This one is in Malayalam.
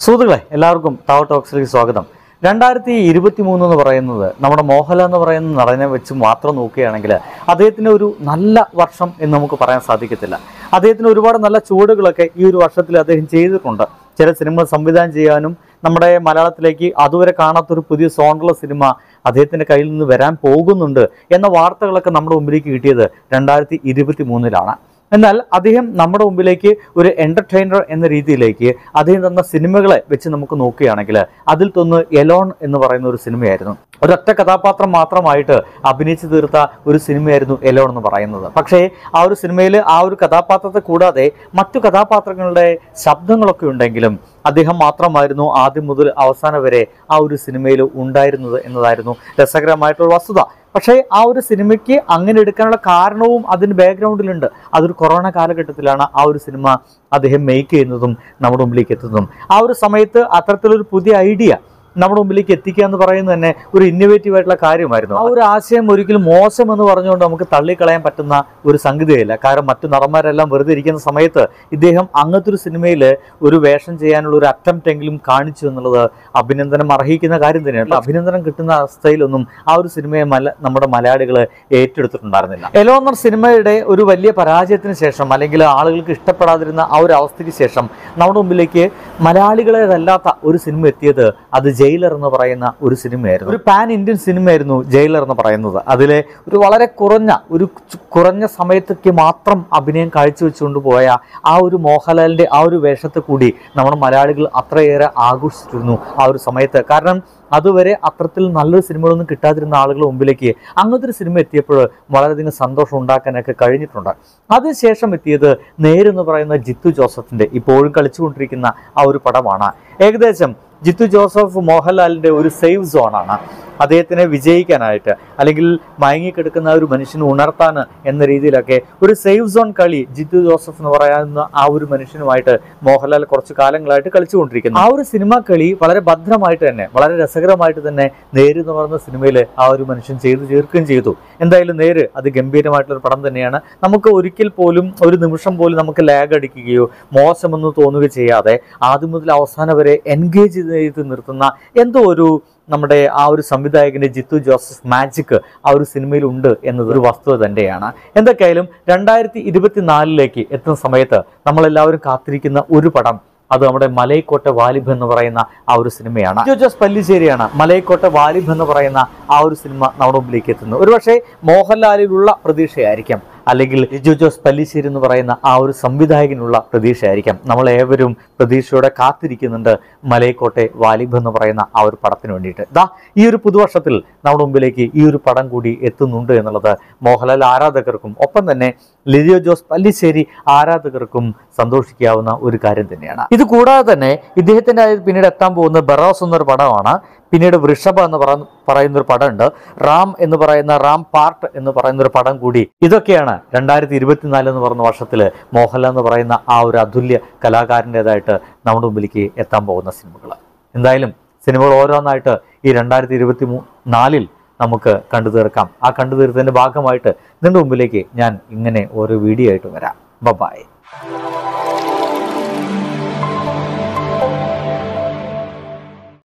സുഹൃത്തുക്കളെ എല്ലാവർക്കും ടവർ ടോക്സിലേക്ക് സ്വാഗതം. രണ്ടായിരത്തി ഇരുപത്തി മൂന്ന് എന്ന് പറയുന്നത് നമ്മുടെ മോഹൻലാൽ എന്ന് പറയുന്ന നടനെ വെച്ച് മാത്രം നോക്കുകയാണെങ്കിൽ അദ്ദേഹത്തിന് ഒരു നല്ല വർഷം എന്ന് നമുക്ക് പറയാൻ സാധിക്കത്തില്ല. അദ്ദേഹത്തിന് ഒരുപാട് നല്ല ചുവടുകളൊക്കെ ഈ ഒരു വർഷത്തിൽ അദ്ദേഹം ചെയ്തിട്ടുണ്ട്. ചില സിനിമകൾ സംവിധാനം ചെയ്യാനും നമ്മുടെ മലയാളത്തിലേക്ക് അതുവരെ കാണാത്തൊരു പുതിയ സോണ്ടുള്ള സിനിമ അദ്ദേഹത്തിന്റെ കയ്യിൽ നിന്ന് വരാൻ പോകുന്നുണ്ട് എന്ന വാർത്തകളൊക്കെ നമ്മുടെ മുമ്പിലേക്ക് കിട്ടിയത് രണ്ടായിരത്തി ഇരുപത്തി മൂന്നിലാണ് എന്നാൽ അദ്ദേഹം നമ്മുടെ മുമ്പിലേക്ക് ഒരു എന്റർടൈനർ എന്ന രീതിയിലേക്ക് അദ്ദേഹം തന്ന സിനിമകളെ വെച്ച് നമുക്ക് നോക്കുകയാണെങ്കിൽ അതിൽ തൊന്ന് എലോൺ എന്ന് പറയുന്ന ഒരു സിനിമയായിരുന്നു. ഒരൊറ്റ കഥാപാത്രം മാത്രമായിട്ട് അഭിനയിച്ചു തീർത്ത ഒരു സിനിമയായിരുന്നു എലോൺ എന്ന് പറയുന്നത്. പക്ഷേ ആ ഒരു സിനിമയിൽ ആ ഒരു കഥാപാത്രത്തെ കൂടാതെ മറ്റു കഥാപാത്രങ്ങളുടെ ശബ്ദങ്ങളൊക്കെ ഉണ്ടെങ്കിലും അദ്ദേഹം മാത്രമായിരുന്നു ആദ്യം മുതൽ അവസാനം വരെ ആ ഒരു സിനിമയിൽ ഉണ്ടായിരുന്നത് എന്നതായിരുന്നു രസകരമായിട്ടുള്ള വസ്തുത. പക്ഷേ ആ ഒരു സിനിമയ്ക്ക് അങ്ങനെ എടുക്കാനുള്ള കാരണവും അതിന് ബാക്ക്ഗ്രൗണ്ടിലുണ്ട് അതൊരു കൊറോണ കാലഘട്ടത്തിലാണ് ആ ഒരു സിനിമ അദ്ദേഹം മേക്ക് ചെയ്യുന്നതും നമ്മുടെ മുമ്പിലേക്ക് എത്തുന്നതും. ആ ഒരു സമയത്ത് അത്തരത്തിലൊരു പുതിയ ഐഡിയ നമ്മുടെ മുമ്പിലേക്ക് എത്തിക്കുക എന്ന് പറയുന്നത് തന്നെ ഒരു ഇന്നോവേറ്റീവ് ആയിട്ടുള്ള കാര്യമായിരുന്നു. ആ ഒരു ആശയം ഒരിക്കലും മോശം എന്ന് പറഞ്ഞുകൊണ്ട് നമുക്ക് തള്ളിക്കളയാൻ പറ്റുന്ന ഒരു സംഗതിയല്ല. കാരണം മറ്റു നടന്മാരെല്ലാം വെറുതെ ഇരിക്കുന്ന സമയത്ത് ഇദ്ദേഹം അങ്ങനത്തെ ഒരു സിനിമയിൽ ഒരു വേഷം ചെയ്യാനുള്ള ഒരു അറ്റംപ്റ്റ് എങ്കിലും കാണിച്ചു എന്നുള്ളത് അഭിനന്ദനം അർഹിക്കുന്ന കാര്യം തന്നെയാണ്. അഭിനന്ദനം കിട്ടുന്ന അവസ്ഥയിലൊന്നും ആ ഒരു സിനിമയെ മല നമ്മുടെ മലയാളികൾ ഏറ്റെടുത്തിട്ടുണ്ടായിരുന്നില്ല. എലോന്നർ സിനിമയുടെ ഒരു വലിയ പരാജയത്തിന് ശേഷം അല്ലെങ്കിൽ ആളുകൾക്ക് ഇഷ്ടപ്പെടാതിരുന്ന ആ ഒരു അവസ്ഥയ്ക്ക് ശേഷം നമ്മുടെ മുമ്പിലേക്ക് മലയാളികളേതല്ലാത്ത ഒരു സിനിമ എത്തിയത് അത് ജയിലർ എന്ന് പറയുന്ന ഒരു സിനിമയായിരുന്നു. ഒരു പാൻ ഇന്ത്യൻ സിനിമയായിരുന്നു ജയിലർ എന്ന് പറയുന്നത്. അതിലെ ഒരു വളരെ കുറഞ്ഞ ഒരു കുറഞ്ഞ സമയത്തേക്ക് മാത്രം അഭിനയം കാഴ്ചവെച്ചുകൊണ്ട് പോയ ആ ഒരു മോഹൻലാലിന്റെ ആ ഒരു വേഷത്തെ കൂടി നമ്മുടെ മലയാളികൾ അത്രയേറെ ആഘോഷിച്ചിരുന്നു ആ ഒരു സമയത്ത്. കാരണം അതുവരെ അത്രത്തിൽ നല്ലൊരു സിനിമകളൊന്നും കിട്ടാതിരുന്ന ആളുകളുടെ മുമ്പിലേക്ക് അങ്ങനത്തെ ഒരു സിനിമ എത്തിയപ്പോൾ വളരെയധികം സന്തോഷം ഉണ്ടാക്കാനൊക്കെ കഴിഞ്ഞിട്ടുണ്ട്. അതിനുശേഷം എത്തിയത് നേരെന്ന് പറയുന്ന ജിത്തു ജോസഫിന്റെ ഇപ്പോഴും കളിച്ചുകൊണ്ടിരിക്കുന്ന ആ ഒരു പടമാണ്. ഏകദേശം ജിത്തു ജോസഫ് മോഹൻലാലിന്റെ ഒരു സേഫ് സോണാണ്. അദ്ദേഹത്തിനെ വിജയിക്കാനായിട്ട് അല്ലെങ്കിൽ മയങ്ങിക്കിടക്കുന്ന ഒരു മനുഷ്യനെ ഉണർത്താൻ എന്ന രീതിയിലൊക്കെ ഒരു സേഫ് സോൺ കളി ജിത്തു ജോസഫ് എന്ന് പറയുന്ന ആ ഒരു മനുഷ്യനുമായിട്ട് മോഹൻലാൽ കുറച്ച് കാലങ്ങളായിട്ട് കളിച്ചുകൊണ്ടിരിക്കുന്നു. ആ ഒരു സിനിമ കളി വളരെ ഭദ്രമായിട്ട് തന്നെ വളരെ രസകരമായിട്ട് തന്നെ നേര് എന്ന് പറയുന്ന സിനിമയിൽ ആ ഒരു മനുഷ്യൻ ചെയ്തു ചേർക്കുകയും ചെയ്തു. എന്തായാലും നേര് അത് ഗംഭീരമായിട്ടുള്ള പടം തന്നെയാണ്. നമുക്ക് ഒരിക്കൽ പോലും ഒരു നിമിഷം പോലും നമുക്ക് ലാഗ് അടിക്കുകയോ മോശമെന്ന് തോന്നുകയോ ചെയ്യാതെ ആദ്യം മുതൽ അവസാനം വരെ എൻഗേജ് ചെയ്ത് നിർത്തുന്ന എന്തോ ഒരു നമ്മുടെ ആ ഒരു സംവിധായകന്റെ ജിത്തു ജോസഫ് മാജിക് ആ ഒരു സിനിമയിൽ ഉണ്ട് എന്നത് ഒരു വസ്തുത തന്നെയാണ്. എന്തൊക്കെയായാലും രണ്ടായിരത്തി ഇരുപത്തിനാലിലേക്ക് എത്തുന്ന സമയത്ത് നമ്മളെല്ലാവരും കാത്തിരിക്കുന്ന ഒരു പടം അത് നമ്മുടെ മലയക്കോട്ടെ വാലിബ് എന്ന് പറയുന്ന ആ ഒരു സിനിമയാണ്. ജോജോസ് ജോസ് പല്ലിശ്ശേരിയാണ് മലയക്കോട്ടെ വാലിബ് എന്ന് പറയുന്ന ആ ഒരു സിനിമ നമ്മുടെ മുമ്പിലേക്ക് എത്തുന്നത്. ഒരുപക്ഷെ മോഹൻലാലിലുള്ള പ്രതീക്ഷയായിരിക്കാം. അല്ലെങ്കിൽ ലിജു ജോസ് പല്ലിശ്ശേരി എന്ന് പറയുന്ന ആ ഒരു സംവിധായകനുള്ള പ്രതീക്ഷയായിരിക്കാം. നമ്മൾ ഏവരും പ്രതീക്ഷയോടെ കാത്തിരിക്കുന്നുണ്ട് മലയക്കോട്ടെ വാലിബ് എന്ന് പറയുന്ന ആ ഒരു പടത്തിന് വേണ്ടിയിട്ട്. ദാ ഈ ഒരു പുതുവർഷത്തിൽ നമ്മുടെ മുമ്പിലേക്ക് ഈ ഒരു പടം കൂടി എത്തുന്നുണ്ട് എന്നുള്ളത് മോഹൻലാൽ ആരാധകർക്കും ഒപ്പം തന്നെ ലിജോ ജോസ് പല്ലിശ്ശേരി ആരാധകർക്കും സന്തോഷിക്കാവുന്ന ഒരു കാര്യം തന്നെയാണ്. ഇത് കൂടാതെ തന്നെ ഇദ്ദേഹത്തിന്റെ പിന്നീട് എത്താൻ പോകുന്ന ബറോസ് എന്നൊരു പടമാണ്. പിന്നീട് വൃഷഭ എന്ന് പറ- പറയുന്ന ഒരു പടമുണ്ട്. റാം എന്ന് പറയുന്ന റാം പാർട്ട് എന്ന് പറയുന്ന ഒരു പടം കൂടി. ഇതൊക്കെയാണ് രണ്ടായിരത്തി ഇരുപത്തിനാല് എന്ന് പറഞ്ഞ വർഷത്തിൽ മോഹൻലാൽ എന്ന് പറയുന്ന ആ ഒരു അതുല്യ കലാകാരന്റെതായിട്ട് നമ്മുടെ മുമ്പിലേക്ക് എത്താൻ പോകുന്ന സിനിമകൾ എന്തായാലും സിനിമകൾ ഓരോന്നായിട്ട് ഈ രണ്ടായിരത്തി ഇരുപത്തി മൂ നാലിൽ നമുക്ക് കണ്ടു തീർക്കാം. ആ കണ്ടു തീർത്തതിന്റെ ഭാഗമായിട്ട് നിങ്ങളുടെ മുമ്പിലേക്ക് ഞാൻ ഇങ്ങനെ ഓരോ വീഡിയോ ആയിട്ട് വരാം. ബൈ